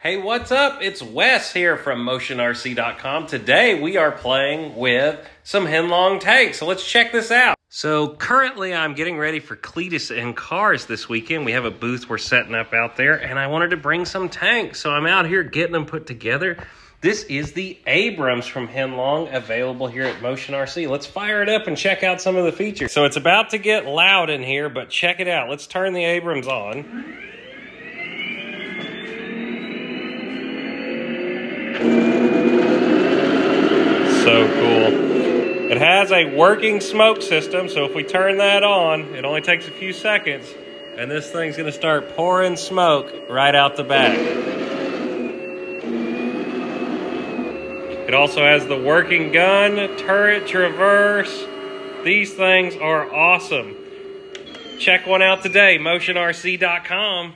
Hey, what's up? It's Wes here from MotionRC.com. Today we are playing with some Heng Long tanks. So let's check this out. So currently I'm getting ready for Cleetus and Cars this weekend. We have a booth we're setting up out there and I wanted to bring some tanks. So I'm out here getting them put together. This is the Abrams from Heng Long available here at Motion RC. Let's fire it up and check out some of the features. So it's about to get loud in here, but check it out. Let's turn the Abrams on. So cool. It has a working smoke system, so if we turn that on, it only takes a few seconds, and this thing's gonna start pouring smoke right out the back. It also has the working gun, turret, traverse. These things are awesome. Check one out today, motionrc.com.